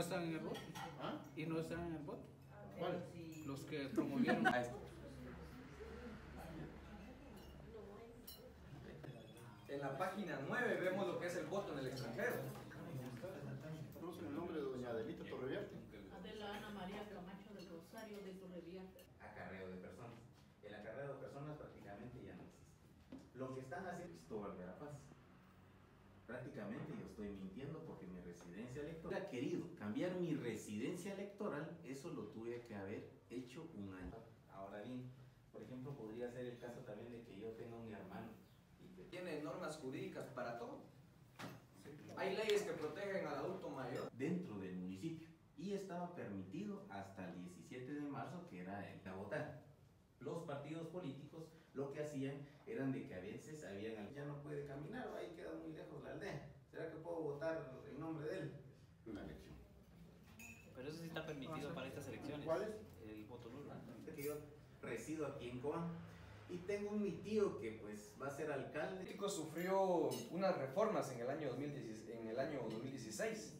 ¿Y no están en el voto? ¿Cuál? Los que promovieron a esto. En la página 9 vemos lo que es el voto en el extranjero. ¿Conocen el nombre de doña Adelita Torreviarte? Adela Ana María Camacho del Rosario de Torreviarte. Acarreo de personas. El acarreo de personas prácticamente ya no existe. Lo que están haciendo Cristóbal Verapaz. Prácticamente yo estoy mintiendo porque mi residencia electoral, querido cambiar mi residencia electoral, eso lo tuve que haber hecho un año. Ahora bien, por ejemplo, podría ser el caso también de que yo tenga un hermano y que Tiene normas jurídicas para todo. Hay leyes que protegen al adulto mayor. dentro del municipio y estaba permitido hasta el 17 de marzo que era el a votar. Los partidos políticos lo que hacían eran de que a veces habían ya no puede caminar o ahí queda muy lejos la aldea. ¿Será que puedo votar en nombre de él? Una elección. Pero eso sí está permitido para estas elecciones. ¿Cuáles? El voto nulo. Que yo resido aquí en Coan y tengo un mi tío que pues va a ser alcalde. México sufrió unas reformas en el año 2016. En el año 2016